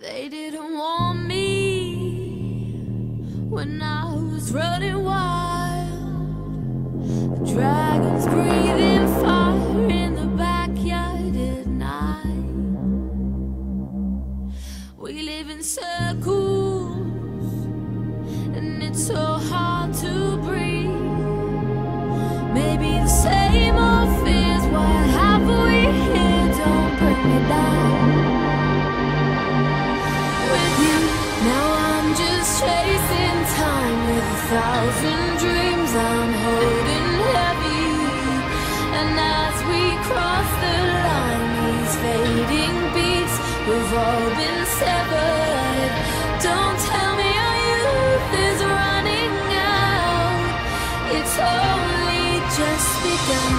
They didn't want me when I was running wild. The dragons breathing fire in the backyard at night. We live in circles, and it's so hard to breathe. Maybe the same old fears. What have we here? Don't bring me down thousand dreams I'm holding heavy. And as we cross the line, these fading beats, we've all been severed. Don't tell me our youth is running out. It's only just begun.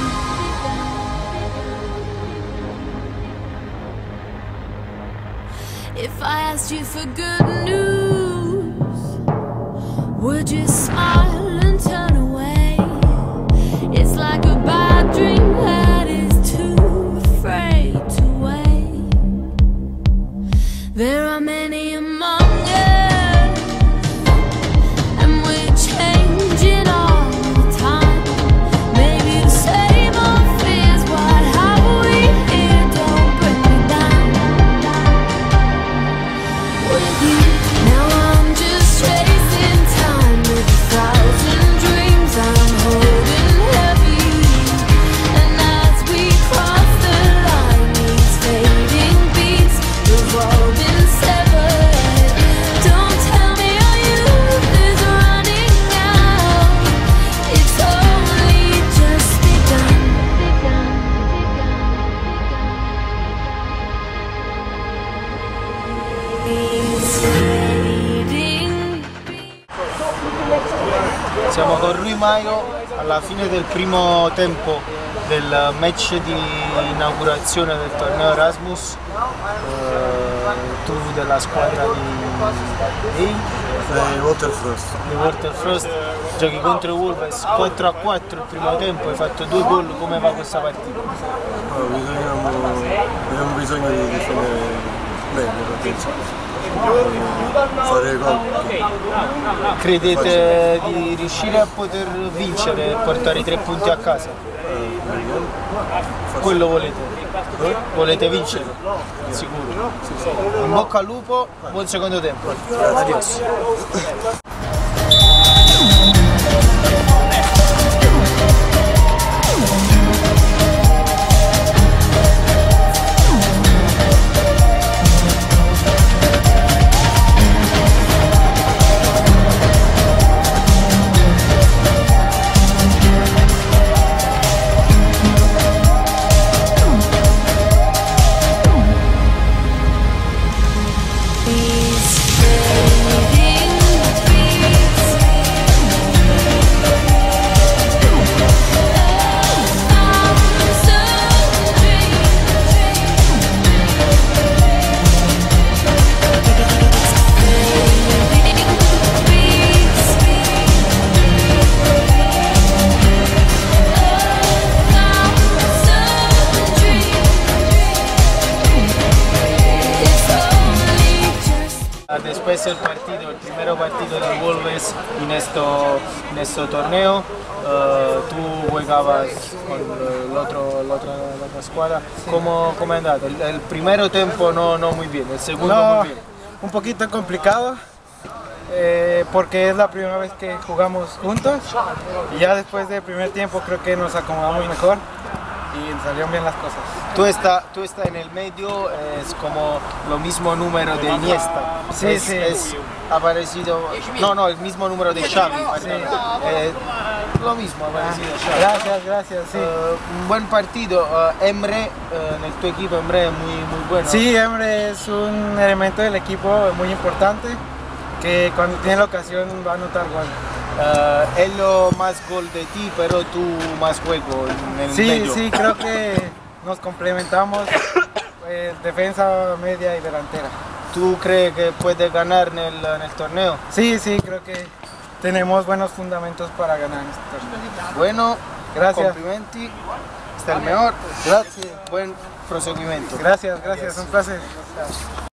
If I asked you for good news, would you Siamo con Rui Maio alla fine del primo tempo del match di inaugurazione del torneo Erasmus. Eh, tu della squadra di, Eh, Waterfrost. di Waterfrost giochi contro Wolves 4 a 4 il primo tempo, hai fatto due gol, come va questa partita? No, bisogniamo, abbiamo bisogno di difendere bene penso. Fare gol. Credete di riuscire a poter vincere e portare i tre punti a casa? Quello volete? Volete vincere? Sicuro. In bocca al lupo, buon secondo tempo. Adios. Después del partido, el primer partido de Wolves en este, en este torneo, eh, tú jugabas con el otro, la, otra, la otra escuadra. ¿Cómo, cómo ha andado? El, el primer tiempo no, no muy bien, el segundo No, muy bien. un poquito complicado eh, porque es la primera vez que jugamos juntos y ya después del primer tiempo creo que nos acomodamos mejor y salieron bien las cosas. Tú estás tú está en el medio, es como lo mismo número de Iniesta. Sí, es, sí. es- ha parecido, no, no, el mismo número de Xavi. perdón. Eh, lo mismo ha parecido Xavi. Gracias, gracias, sí. Eh, un buen partido. Eh, Emre, eh, en el tu equipo, Emre es muy, muy bueno. Sí, Emre es un elemento del equipo muy importante que cuando tiene la ocasión va a anotar gol. Eh, él lo más gol de ti, pero tú más juego en el Sí, medio. sí, creo que nos complementamos eh, defensa, media y delantera. ¿Tú crees que puedes ganar en el, en el torneo? Sí, sí, creo que tenemos buenos fundamentos para ganar este torneo. Bueno, Gracias. complimenti. Hasta el mejor. Gracias. Buen proseguimiento. Gracias, gracias, un placer.